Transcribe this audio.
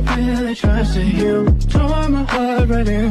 really trusted you. Tore my heart right in